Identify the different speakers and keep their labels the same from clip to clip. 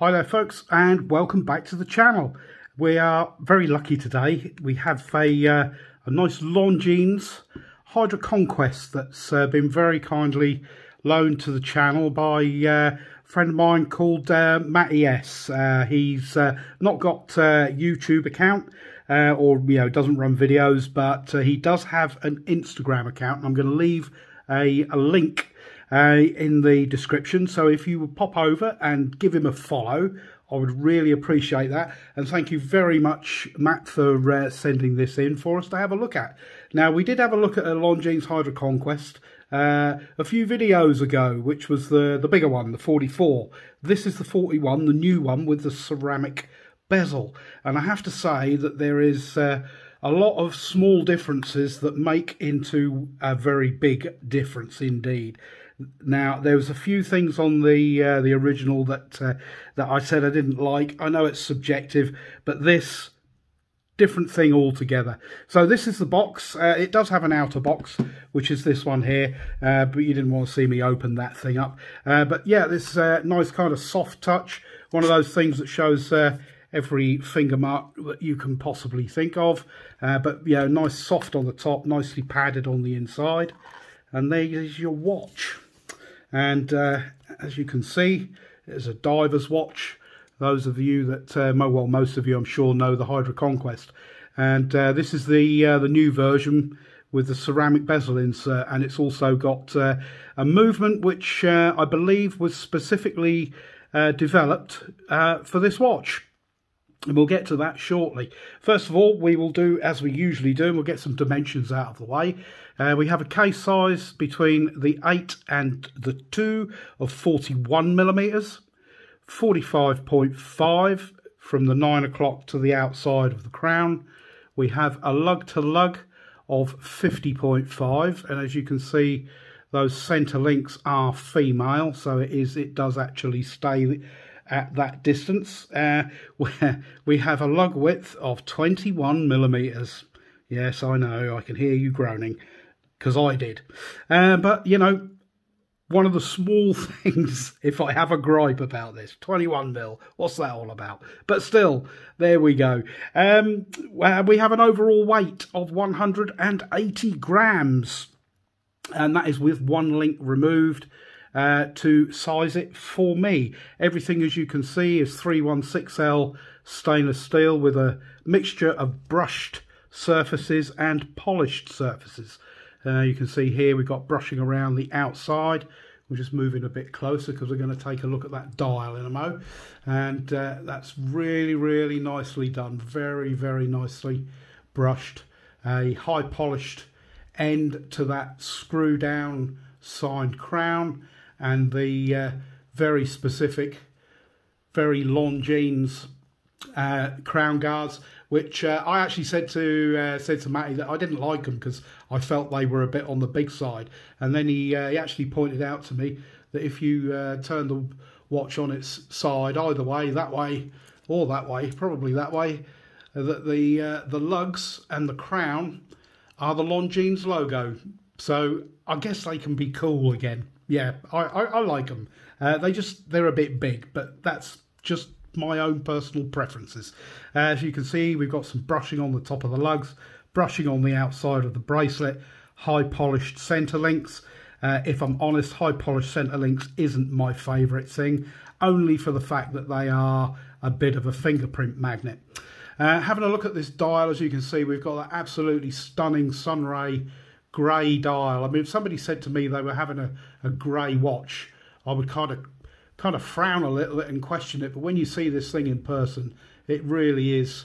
Speaker 1: Hi there folks and welcome back to the channel. We are very lucky today. We have a, uh, a nice Longines HydroConquest that's uh, been very kindly loaned to the channel by uh, a friend of mine called uh, Matty S. Uh, he's uh, not got a YouTube account or you know doesn't run videos but he does have an Instagram account and I'm going to leave a, a link uh, in the description. So if you would pop over and give him a follow, I would really appreciate that. And thank you very much, Matt, for uh, sending this in for us to have a look at. Now, we did have a look at a Longines HydroConquest uh, a few videos ago, which was the, the bigger one, the 44. This is the 41, the new one with the ceramic bezel. And I have to say that there is... Uh, a lot of small differences that make into a very big difference indeed. Now, there was a few things on the uh, the original that uh, that I said I didn't like. I know it's subjective, but this different thing altogether. So this is the box. Uh, it does have an outer box, which is this one here, uh, but you didn't want to see me open that thing up. Uh, but yeah, this uh, nice kind of soft touch, one of those things that shows every finger mark that you can possibly think of. but yeah, nice soft on the top, nicely padded on the inside. And there is your watch and uh, as you can see it's a diver's watch those of you that uh, well most of you I'm sure know the HydroConquest and uh, this is the uh, the new version with the ceramic bezel insert and it's also got uh, a movement which uh, I believe was specifically developed for this watch and we'll get to that shortly. First of all, we will do as we usually do, and we'll get some dimensions out of the way. Uh, we have a case size between the 8 and the 2 of 41 millimeters, 45.5 from the 9 o'clock to the outside of the crown. We have a lug to lug of 50.5, and as you can see, those center links are female, so it is it does actually stay at that distance. Uh, we have a lug width of 21 millimeters. Yes, I know, I can hear you groaning, because I did. Uh, but, you know, one of the small things, if I have a gripe about this, 21 mil, what's that all about? But still, there we go. Um, we have an overall weight of 180 grams, and that is with one link removed uh, to size it for me. Everything, as you can see, is 316L stainless steel with a mixture of brushed surfaces and polished surfaces. Uh, you can see here we've got brushing around the outside. We're just moving a bit closer because we're going to take a look at that dial in a mo. And uh, that's really, really nicely done. Very, very nicely brushed. A high polished end to that screw down signed crown and the uh, very specific, very Longines uh, crown guards, which uh, I actually said to uh, said to Matty that I didn't like them because I felt they were a bit on the big side, and then he uh, he actually pointed out to me that if you uh, turn the watch on its side, either way, that way or that way, probably that way, that the the lugs and the crown are the Longines logo. So I guess they can be cool again. Yeah, I, I, I like them. Uh, they just they're a bit big, but that's just my own personal preferences. As you can see, we've got some brushing on the top of the lugs, brushing on the outside of the bracelet, high polished centre links. Uh, if I'm honest, high polished centre links isn't my favourite thing, only for the fact that they are a bit of a fingerprint magnet. Uh, having a look at this dial, as you can see, we've got that absolutely stunning Sunray grey dial. I mean, if somebody said to me they were having a, a grey watch, I would kind of kind of frown a little bit and question it. But when you see this thing in person, it really is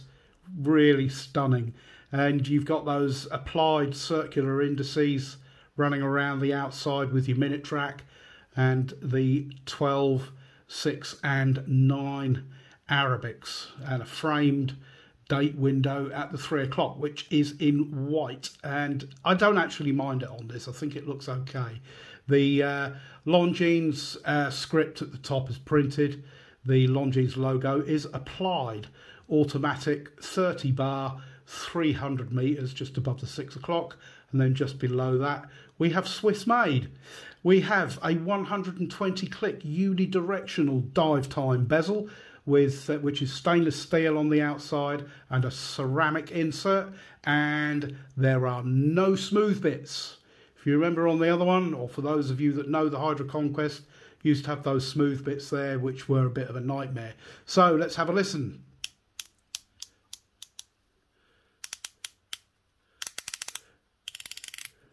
Speaker 1: really stunning. And you've got those applied circular indices running around the outside with your minute track and the 12, 6 and 9 Arabics and a framed date window at the three o'clock, which is in white. And I don't actually mind it on this. I think it looks okay. The uh, Longines uh, script at the top is printed. The Longines logo is applied. Automatic 30 bar, 300 meters just above the six o'clock. And then just below that, we have Swiss made. We have a 120 click unidirectional dive time bezel with uh, which is stainless steel on the outside and a ceramic insert and there are no smooth bits if you remember on the other one or for those of you that know the HydroConquest used to have those smooth bits there which were a bit of a nightmare. So let's have a listen.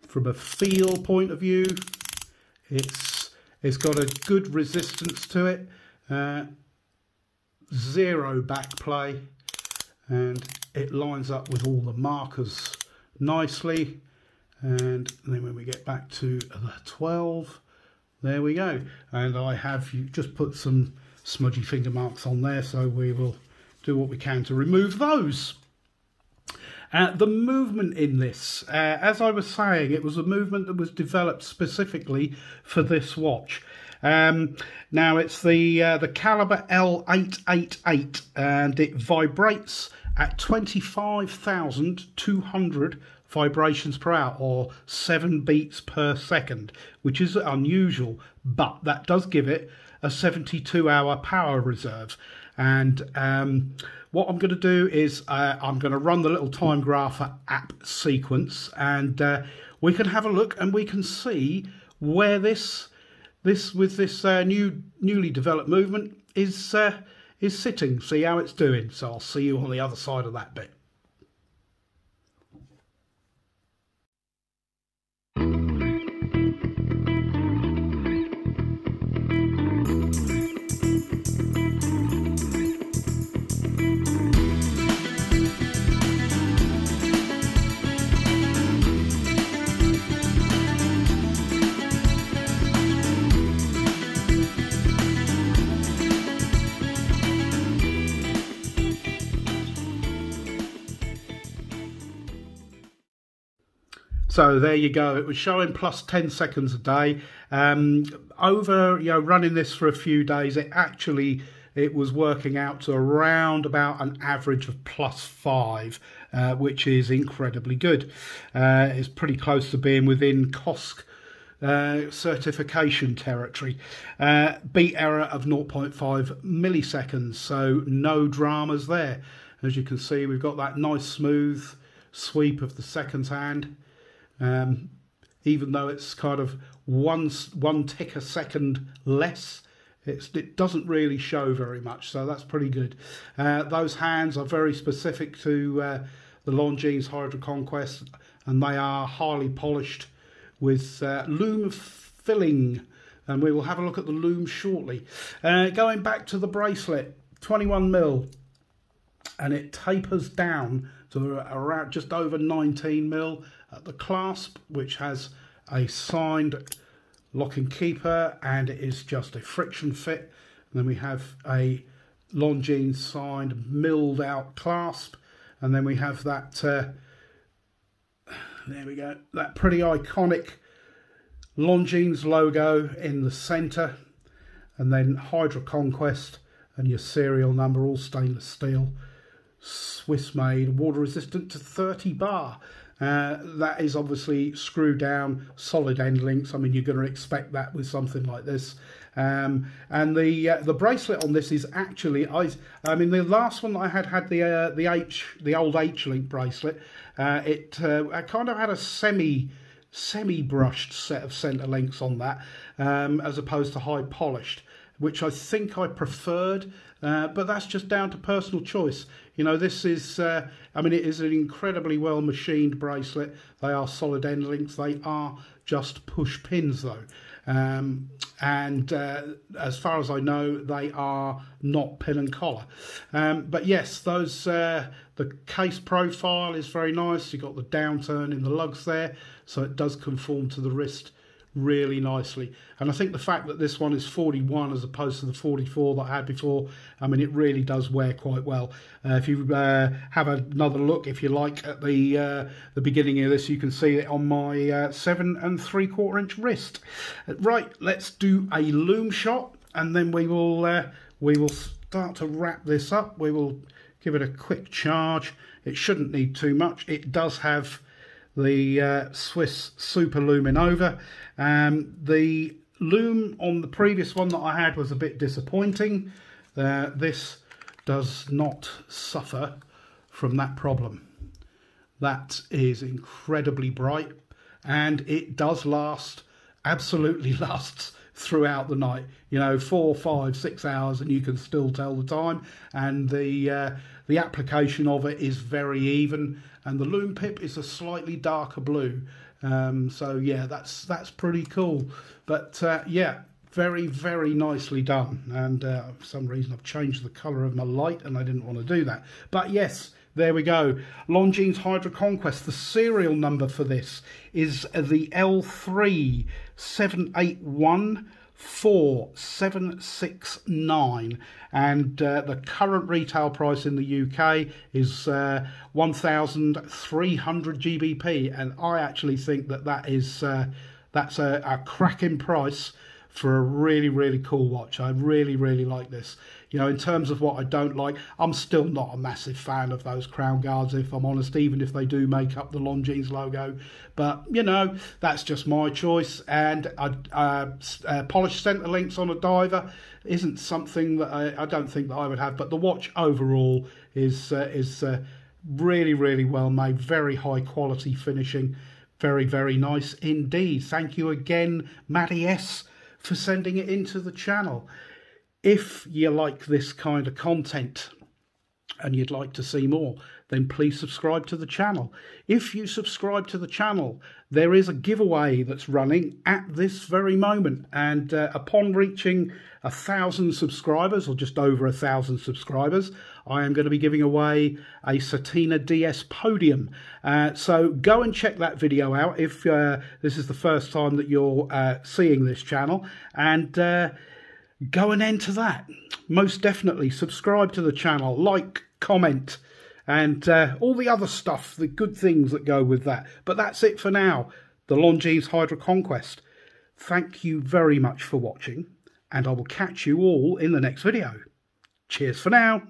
Speaker 1: From a feel point of view it's it's got a good resistance to it uh, zero back play and it lines up with all the markers nicely and then when we get back to the 12 there we go and I have you just put some smudgy finger marks on there so we will do what we can to remove those uh, the movement in this, uh, as I was saying, it was a movement that was developed specifically for this watch. Um, now it's the uh, the caliber L888 and it vibrates at 25,200 vibrations per hour or 7 beats per second, which is unusual, but that does give it a 72 hour power reserve. And um, what I'm going to do is uh, I'm going to run the little time grapher app sequence and uh, we can have a look and we can see where this this with this uh, new newly developed movement is uh, is sitting see how it's doing so I'll see you on the other side of that bit So there you go. It was showing plus 10 seconds a day. Um, over, you know, running this for a few days, it actually it was working out to around about an average of plus five, uh, which is incredibly good. Uh, it's pretty close to being within COSC uh, certification territory. Uh, beat error of 0.5 milliseconds, so no dramas there. As you can see, we've got that nice smooth sweep of the second hand um, even though it's kind of one one tick a second less. it doesn't really show very much, so that's pretty good. Uh, those hands are very specific to uh, the Longines HydroConquest, and they are highly polished with uh, lume filling, and we will have a look at the lume shortly. Uh, going back to the bracelet, 21 mil, and it tapers down to around just over 19 mil at the clasp, which has a signed locking keeper and it is just a friction fit. And then we have a Longines signed milled out clasp. And then we have that, uh, there we go, that pretty iconic Longines logo in the centre. And then HydroConquest and your serial number, all stainless steel. Swiss made, water resistant to 30 bar. Uh, that is obviously screw down solid end links. I mean, you're going to expect that with something like this. Um, and the uh, the bracelet on this is actually I I mean the last one I had had the uh, the H the old H link bracelet. Uh, it uh, I kind of had a semi semi brushed set of center links on that um, as opposed to high polished which I think I preferred, uh, but that's just down to personal choice. You know, this is, uh, I mean, it is an incredibly well machined bracelet. They are solid end links. They are just push pins though. Um, and uh, as far as I know, they are not pin and collar. Um, but yes, those uh, the case profile is very nice. You've got the downturn in the lugs there, so it does conform to the wrist really nicely. And I think the fact that this one is 41 as opposed to the 44 that I had before, I mean, it really does wear quite well. Uh, if you uh, have another look, if you like, at the uh, the beginning of this, you can see it on my uh, seven and three quarter inch wrist. Right, let's do a lume shot, and then we will uh, we will start to wrap this up. We will give it a quick charge. It shouldn't need too much. It does have the uh, Swiss Super Luminova. Um, the lume on the previous one that I had was a bit disappointing. Uh, this does not suffer from that problem. That is incredibly bright and it does last, absolutely lasts throughout the night. You know, four, five, six hours, and you can still tell the time. And the uh, the application of it is very even, and the lume Pip is a slightly darker blue. Um, so yeah, that's that's pretty cool. But uh, yeah, very very nicely done. And uh, for some reason, I've changed the colour of my light, and I didn't want to do that. But yes. There we go. Longines HydroConquest. The serial number for this is the L3781469 and uh, the current retail price in the UK is uh, 1,300 GBP and I actually think that that is uh, that's a, a cracking price for a really really cool watch. I really really like this. You know, in terms of what I don't like, I'm still not a massive fan of those crown guards, if I'm honest, even if they do make up the Longines logo. But, you know, that's just my choice. And uh, uh, polished centre links on a diver isn't something that I, I, don't think that I would have. But the watch overall is, uh, is uh, really, really well made, very high quality finishing. Very, very nice indeed. Thank you again, Matty S, for sending it into the channel. If you like this kind of content and you'd like to see more, then please subscribe to the channel. If you subscribe to the channel, there is a giveaway that's running at this very moment. And uh, upon reaching a thousand subscribers, or just over a thousand subscribers, I am going to be giving away a Certina DS Podium. Uh, so go and check that video out if uh, this is the first time that you're uh, seeing this channel. And uh, go and enter that. Most definitely subscribe to the channel, like, comment, and uh, all the other stuff, the good things that go with that. But that's it for now. The Longines HydroConquest. Thank you very much for watching, and I will catch you all in the next video. Cheers for now.